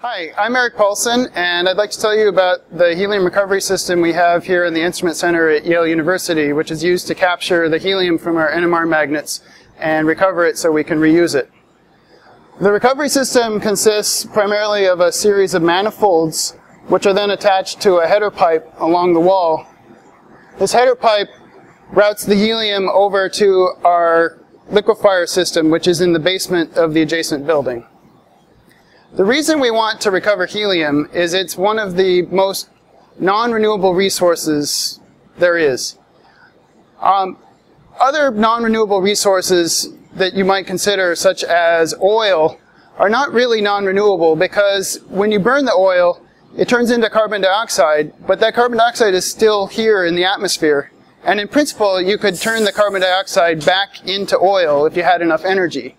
Hi, I'm Eric Paulson, and I'd like to tell you about the helium recovery system we have here in the Instrument Center at Yale University, which is used to capture the helium from our NMR magnets and recover it so we can reuse it. The recovery system consists primarily of a series of manifolds, which are then attached to a header pipe along the wall. This header pipe routes the helium over to our liquefier system, which is in the basement of the adjacent building. The reason we want to recover helium is it's one of the most non-renewable resources there is. Um, other non-renewable resources that you might consider, such as oil, are not really non-renewable because when you burn the oil, it turns into carbon dioxide, but that carbon dioxide is still here in the atmosphere. And in principle, you could turn the carbon dioxide back into oil if you had enough energy.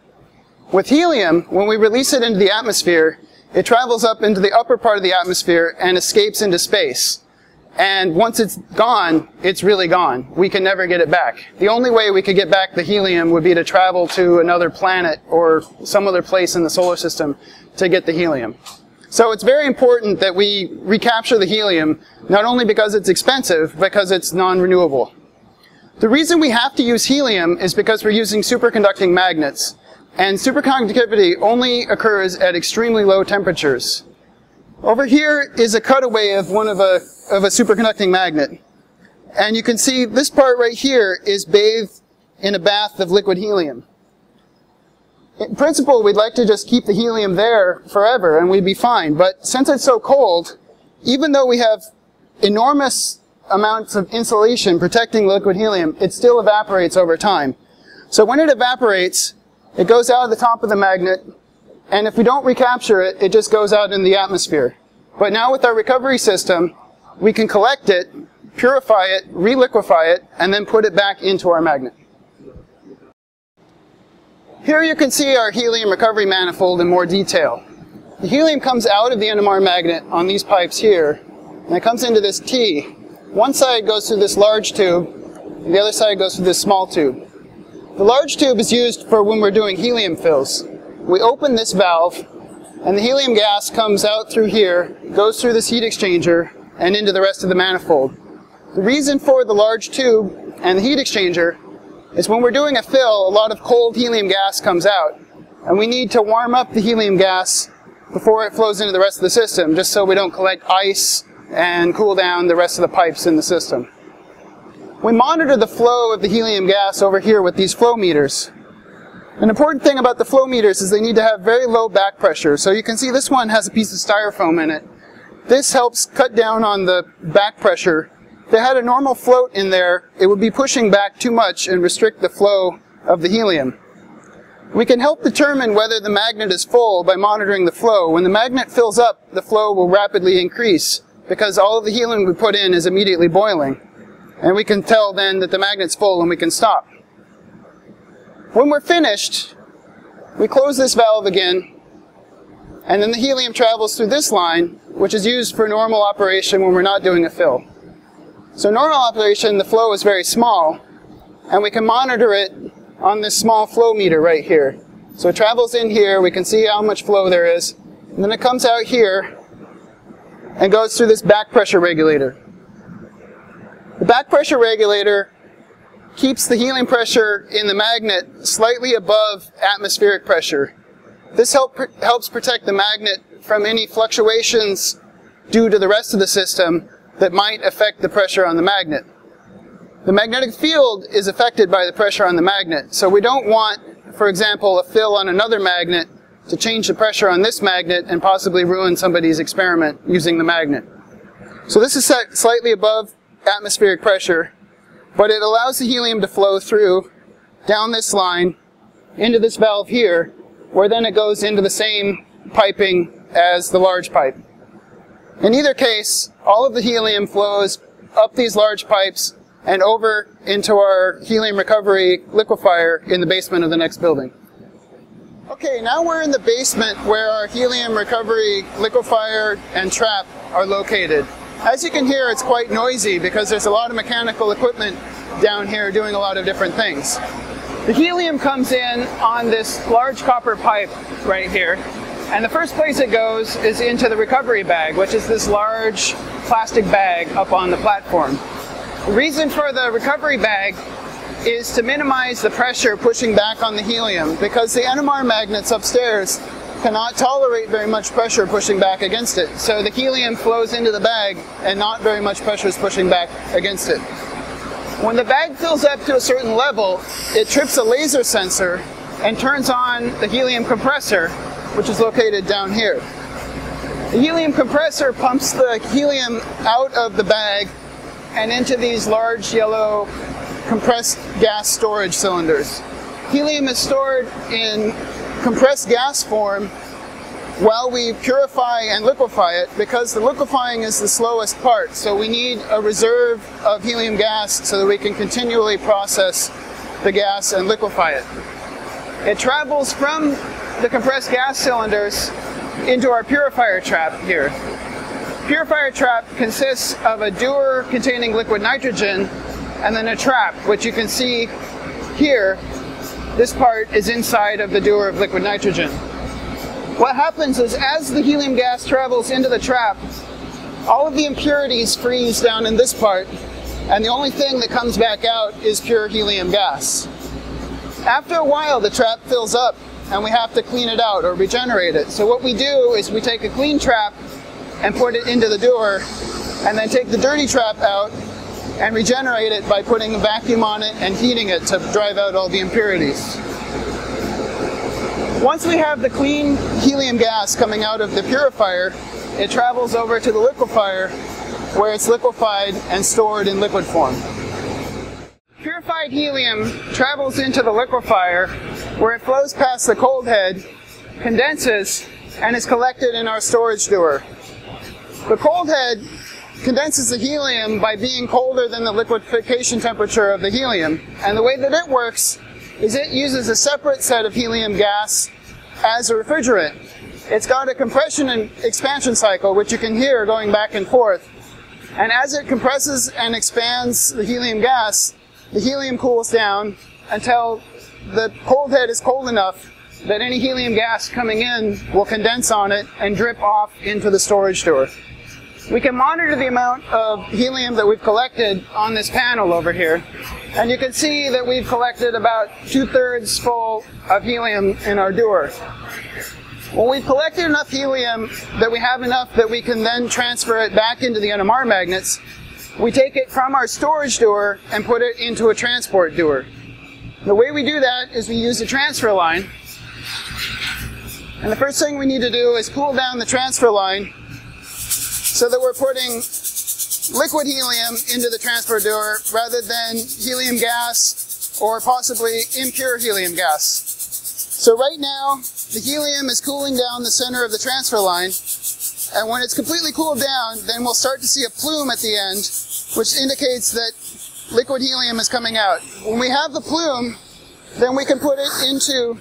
With helium, when we release it into the atmosphere, it travels up into the upper part of the atmosphere and escapes into space. And once it's gone, it's really gone. We can never get it back. The only way we could get back the helium would be to travel to another planet or some other place in the solar system to get the helium. So it's very important that we recapture the helium, not only because it's expensive, but because it's non-renewable. The reason we have to use helium is because we're using superconducting magnets. And superconductivity only occurs at extremely low temperatures. Over here is a cutaway of one of a, of a superconducting magnet. And you can see this part right here is bathed in a bath of liquid helium. In principle, we'd like to just keep the helium there forever and we'd be fine. But since it's so cold, even though we have enormous amounts of insulation protecting liquid helium, it still evaporates over time. So when it evaporates, it goes out of the top of the magnet, and if we don't recapture it, it just goes out in the atmosphere. But now with our recovery system, we can collect it, purify it, reliquefy it, and then put it back into our magnet. Here you can see our helium recovery manifold in more detail. The helium comes out of the NMR magnet on these pipes here, and it comes into this T. One side goes through this large tube, and the other side goes through this small tube. The large tube is used for when we're doing helium fills. We open this valve, and the helium gas comes out through here, goes through this heat exchanger, and into the rest of the manifold. The reason for the large tube and the heat exchanger is when we're doing a fill, a lot of cold helium gas comes out. And we need to warm up the helium gas before it flows into the rest of the system, just so we don't collect ice and cool down the rest of the pipes in the system. We monitor the flow of the helium gas over here with these flow meters. An important thing about the flow meters is they need to have very low back pressure. So you can see this one has a piece of styrofoam in it. This helps cut down on the back pressure. If they had a normal float in there, it would be pushing back too much and restrict the flow of the helium. We can help determine whether the magnet is full by monitoring the flow. When the magnet fills up, the flow will rapidly increase because all of the helium we put in is immediately boiling. And we can tell then that the magnet's full and we can stop. When we're finished, we close this valve again, and then the helium travels through this line, which is used for normal operation when we're not doing a fill. So normal operation, the flow is very small, and we can monitor it on this small flow meter right here. So it travels in here, we can see how much flow there is, and then it comes out here and goes through this back pressure regulator. The back pressure regulator keeps the helium pressure in the magnet slightly above atmospheric pressure. This help, helps protect the magnet from any fluctuations due to the rest of the system that might affect the pressure on the magnet. The magnetic field is affected by the pressure on the magnet, so we don't want, for example, a fill on another magnet to change the pressure on this magnet and possibly ruin somebody's experiment using the magnet. So this is set slightly above atmospheric pressure, but it allows the helium to flow through down this line into this valve here, where then it goes into the same piping as the large pipe. In either case, all of the helium flows up these large pipes and over into our helium recovery liquefier in the basement of the next building. Okay, now we're in the basement where our helium recovery liquefier and trap are located. As you can hear, it's quite noisy because there's a lot of mechanical equipment down here doing a lot of different things. The helium comes in on this large copper pipe right here, And the first place it goes is into the recovery bag, which is this large plastic bag up on the platform. The reason for the recovery bag is to minimize the pressure pushing back on the helium because the NMR magnets upstairs cannot tolerate very much pressure pushing back against it. So the helium flows into the bag and not very much pressure is pushing back against it. When the bag fills up to a certain level, it trips a laser sensor and turns on the helium compressor, which is located down here. The helium compressor pumps the helium out of the bag and into these large yellow compressed gas storage cylinders. Helium is stored in compressed gas form while we purify and liquefy it because the liquefying is the slowest part. So we need a reserve of helium gas so that we can continually process the gas and liquefy it. It travels from the compressed gas cylinders into our purifier trap here. Purifier trap consists of a dewar containing liquid nitrogen and then a trap, which you can see here. This part is inside of the dewar of liquid nitrogen. What happens is as the helium gas travels into the trap, all of the impurities freeze down in this part, and the only thing that comes back out is pure helium gas. After a while, the trap fills up, and we have to clean it out or regenerate it. So what we do is we take a clean trap and put it into the dewar, and then take the dirty trap out and regenerate it by putting a vacuum on it and heating it to drive out all the impurities. Once we have the clean helium gas coming out of the purifier, it travels over to the liquefier where it's liquefied and stored in liquid form. Purified helium travels into the liquefier where it flows past the cold head, condenses, and is collected in our storage dewar. The cold head condenses the helium by being colder than the liquefaction temperature of the helium. And the way that it works is it uses a separate set of helium gas as a refrigerant. It's got a compression and expansion cycle, which you can hear going back and forth. And as it compresses and expands the helium gas, the helium cools down until the cold head is cold enough that any helium gas coming in will condense on it and drip off into the storage dewar. We can monitor the amount of helium that we've collected on this panel over here. And you can see that we've collected about two-thirds full of helium in our dewar. When we've collected enough helium that we have enough that we can then transfer it back into the NMR magnets, we take it from our storage dewar and put it into a transport dewar. The way we do that is we use a transfer line. And the first thing we need to do is cool down the transfer line so that we're putting liquid helium into the transfer dewar rather than helium gas or possibly impure helium gas. So right now, the helium is cooling down the center of the transfer line, and when it's completely cooled down, then we'll start to see a plume at the end, which indicates that liquid helium is coming out. When we have the plume, then we can put it into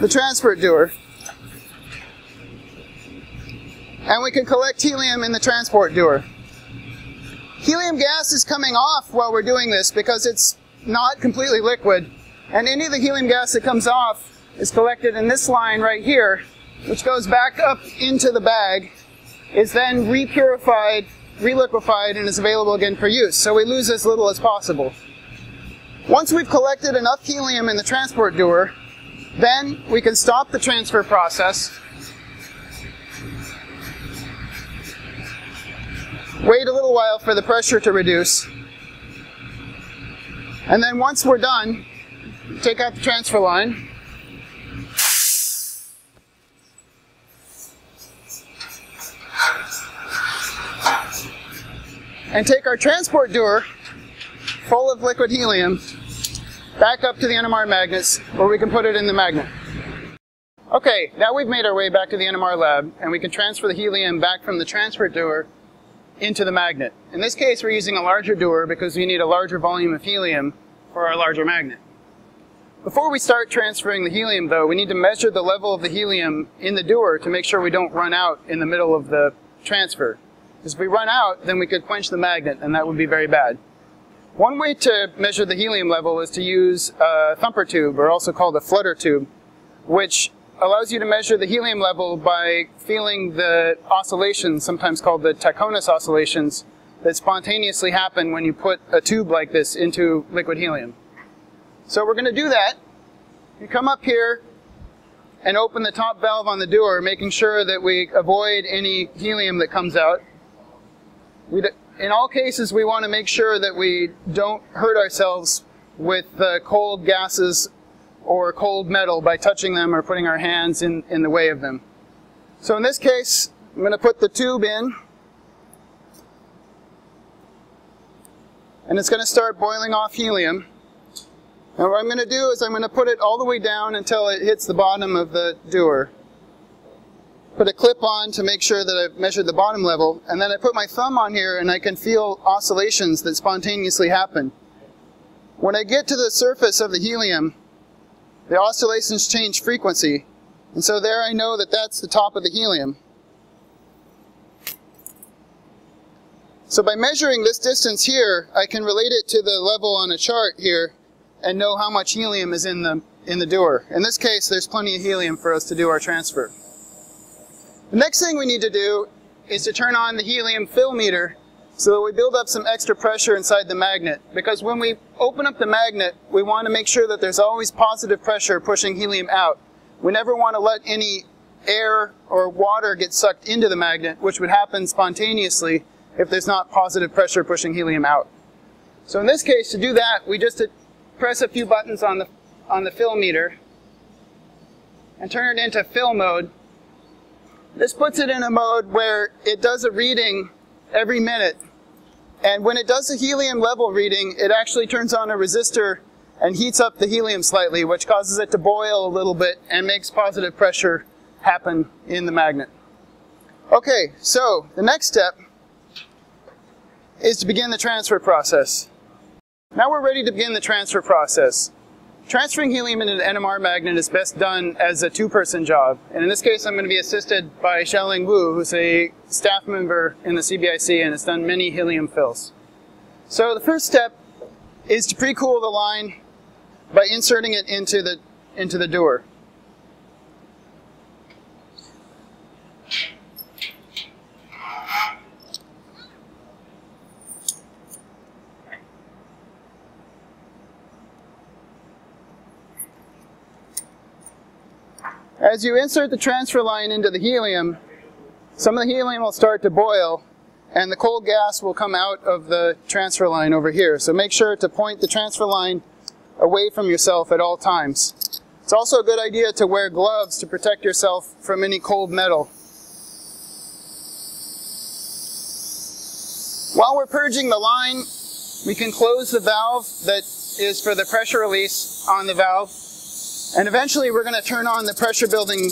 the transfer dewar and we can collect helium in the transport dewar. Helium gas is coming off while we're doing this because it's not completely liquid, and any of the helium gas that comes off is collected in this line right here, which goes back up into the bag, is then repurified, reliquefied, and is available again for use. So we lose as little as possible. Once we've collected enough helium in the transport dewar, then we can stop the transfer process wait a little while for the pressure to reduce. And then once we're done, take out the transfer line. And take our transport dewar full of liquid helium back up to the NMR magnets where we can put it in the magnet. Okay, now we've made our way back to the NMR lab and we can transfer the helium back from the transfer dewar into the magnet. In this case, we're using a larger dewar because we need a larger volume of helium for our larger magnet. Before we start transferring the helium, though, we need to measure the level of the helium in the dewar to make sure we don't run out in the middle of the transfer. Because if we run out, then we could quench the magnet, and that would be very bad. One way to measure the helium level is to use a thumper tube, or also called a flutter tube, which allows you to measure the helium level by feeling the oscillations, sometimes called the Taconis oscillations, that spontaneously happen when you put a tube like this into liquid helium. So we're going to do that. You come up here and open the top valve on the dewar, making sure that we avoid any helium that comes out. We in all cases, we want to make sure that we don't hurt ourselves with the cold gases or cold metal by touching them or putting our hands in, in the way of them. So in this case, I'm going to put the tube in. And it's going to start boiling off helium. And what I'm going to do is I'm going to put it all the way down until it hits the bottom of the dewar. Put a clip on to make sure that I've measured the bottom level, and then I put my thumb on here and I can feel oscillations that spontaneously happen. When I get to the surface of the helium, the oscillations change frequency, and so there I know that that's the top of the helium. So by measuring this distance here, I can relate it to the level on a chart here and know how much helium is in the, in the dewar. In this case, there's plenty of helium for us to do our transfer. The next thing we need to do is to turn on the helium fill meter so that we build up some extra pressure inside the magnet. Because when we open up the magnet, we want to make sure that there's always positive pressure pushing helium out. We never want to let any air or water get sucked into the magnet, which would happen spontaneously if there's not positive pressure pushing helium out. So in this case, to do that, we just uh, press a few buttons on the, on the fill meter and turn it into fill mode this puts it in a mode where it does a reading every minute. And when it does a helium level reading, it actually turns on a resistor and heats up the helium slightly, which causes it to boil a little bit and makes positive pressure happen in the magnet. Okay, so the next step is to begin the transfer process. Now we're ready to begin the transfer process. Transferring helium into an NMR magnet is best done as a two-person job. And in this case, I'm going to be assisted by Xiaoling Wu, who's a staff member in the CBIC and has done many helium fills. So the first step is to pre-cool the line by inserting it into the, into the dewar. As you insert the transfer line into the helium, some of the helium will start to boil and the cold gas will come out of the transfer line over here. So make sure to point the transfer line away from yourself at all times. It's also a good idea to wear gloves to protect yourself from any cold metal. While we're purging the line, we can close the valve that is for the pressure release on the valve and eventually we're going to turn on the pressure building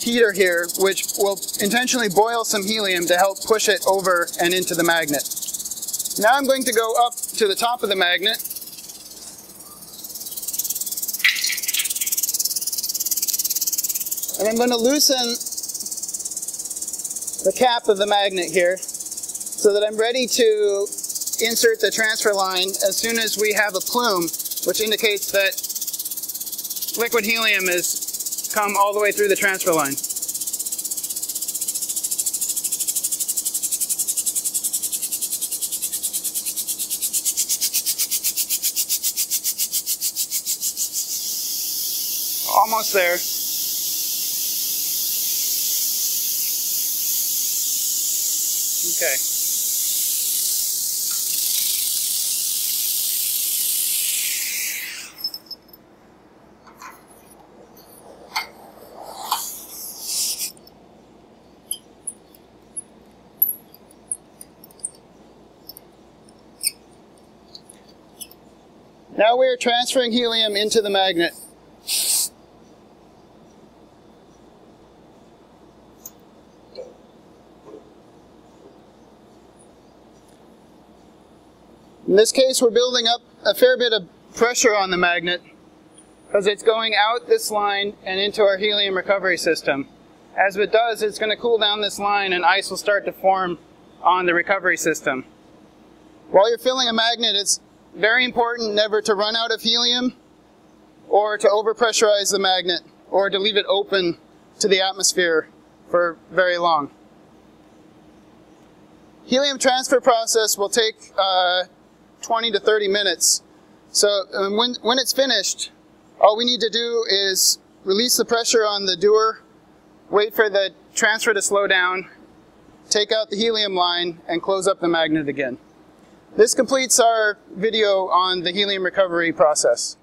heater here, which will intentionally boil some helium to help push it over and into the magnet. Now I'm going to go up to the top of the magnet. And I'm going to loosen the cap of the magnet here so that I'm ready to insert the transfer line as soon as we have a plume, which indicates that liquid helium has come all the way through the transfer line. Almost there. Okay. Now we are transferring helium into the magnet. In this case, we're building up a fair bit of pressure on the magnet because it's going out this line and into our helium recovery system. As it does, it's going to cool down this line and ice will start to form on the recovery system. While you're filling a magnet, it's very important never to run out of helium or to overpressurize the magnet. or to leave it open to the atmosphere for very long. Helium transfer process will take uh, 20 to 30 minutes. So um, when, when it's finished, all we need to do is release the pressure on the dewar, wait for the transfer to slow down, take out the helium line, and close up the magnet again. This completes our video on the helium recovery process.